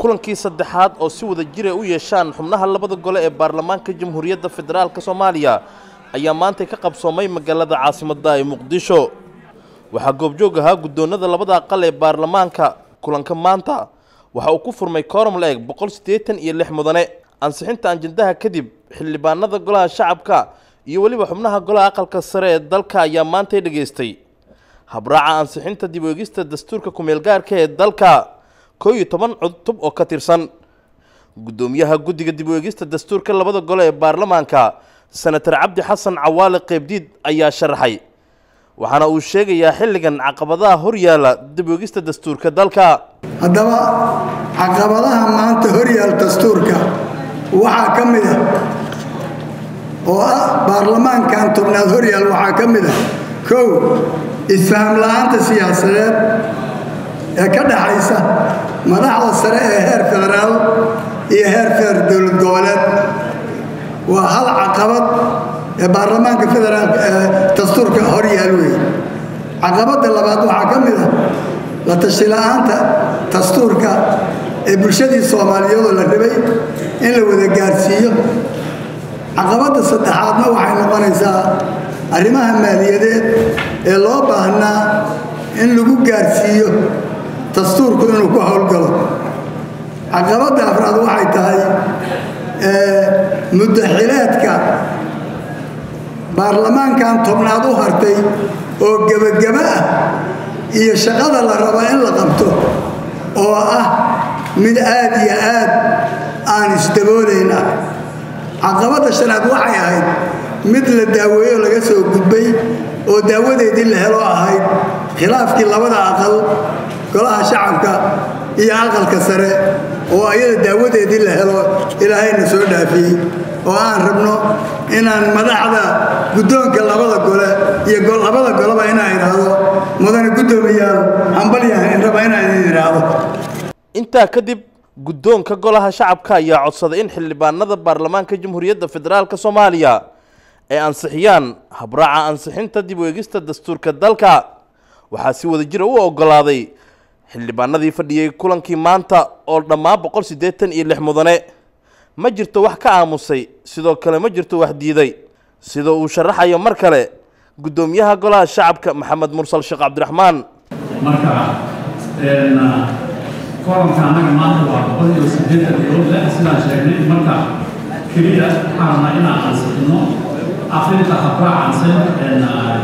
kulankii saddexaad oo si wada jira u yeeshaan xubnaha labada gole ee baarlamaanka jamhuuriyadda federaalk soomaaliya ayaa maantay ka qabsoomay magaalada caasimadda ee muqdisho. Waxaa goobjoog ahaa guddoonada labada aqal ee baarlamaanka kulanka maanta waxa uu ku furmay kooram la-eg boqol siddeetan iyo lix mudane. Ansixinta anjandaha kadib xildhibaanada golaha shacabka iyo weliba xubnaha golaha aqalka sare ee dalka ayaa maantay dhegaystay habraaca ansixinta dib u eegista dastuurka ku-meelgaarka ee dalka koo iyo toban cutub oo ka tirsan. Guddoomiyaha guddiga dib u eegista dastuurka labada gole ee baarlamaanka senatar cabdi xasan cawaale qeybdiid ayaa sharaxay waxaana uu sheegayaa xilligan caqabadaha hor yaalla dib u eegista dastuurka dalka. Haddaba caqabadaha maanta horyaal dastuurka waxaa ka mid ah oo ah baarlamaankan tobnaad horyaal waxaa ka mid ah kow isfaham la'aanta siyaasadeed ee ka dhaxaysa madaxda sare ee heer federaal iyo heer feer dowlad goboleed. Waa hal caqabad ee baarlamaanka federaalk ee dastuurka horyaal weeye caqabadda labaad waxaa ka mid ah la tashi la'aanta dastuurka ee bulshadii soomaaliyeedoo la rabay in la wada gaarsiiyo. Caqabadda saddexaadna waxay noqonaysaa arrimaha maaliyadeed ee loo baahnaa in lagu gaarsiiyo dastuurku inuu ku howlgalo. Caqabadda afraad waxay tahay muddaxileedka baarlamaankan tobnaad u hartay oo gebageba ah iyo shaqada la raba in la qabto oo ah mid aad iyo aad aan isdaboolayn ah caqabadda shanaad waxay ahayd mid la daaweeyo laga soo gudbay oo daawadeedii la helo ahayd khilaafkii labada aqal golaha shacabka iyo aqalka sare oo ayada daawadeedii la helo ilaahayna soo dhaafiyey oo aan rabno inaan madaxda guddoonka labada gole iyo labada goleba inaan idhaahdo mudane guddoomiyaal hambalyahan raba inaan idhaahdo intaa kadib guddoonka golaha shacabka ayaa codsaday in xildhibaanada baarlamaanka jamhuuriyadda federaalk soomaaliya ay ansixiyaan habraaca ansixinta dib u eegista dastuurka dalka. Waxaa si wada jira u oggolaaday xildhibaanadii fadhiyey kulankii maanta oo dhammaan boqol siddeetan iyo lix mudane. Ma jirto wax ka aamusay sidoo kale ma jirto wax diiday. Sida uu sharaxayo mar kale guddoomiyaha golaha shacabka maxamed mursal sheekh cabdiraxmaan marka koranka annaga maanta waa boqol iyo siddeetan iyo lix sidaan sheegnay marka keliya waxaan rabnaa inaan ansixino akrinta habraaca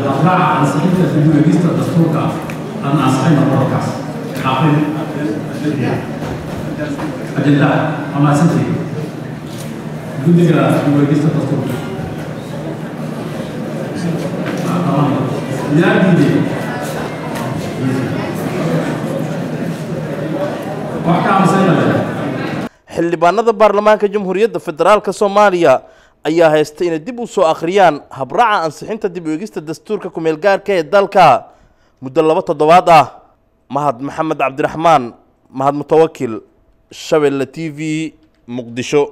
habraaca ansixinta eegista dastuurka aan ansixino korankaas akrin ajendaha amaasantii guddiga eegista dastuurka yaa diiday xildhibaanada baarlamaanka jamhuuriyadda federaalk soomaaliya ayaa haysta inay dib u soo akhriyaan habraaca ansixinta dib u eegista dastuurka ku-meelgaarka ee dalka. Muddo laba toddobaad ah mahad maxamed cabdiraxmaan mahad mutawakil shabeelle t v muqdisho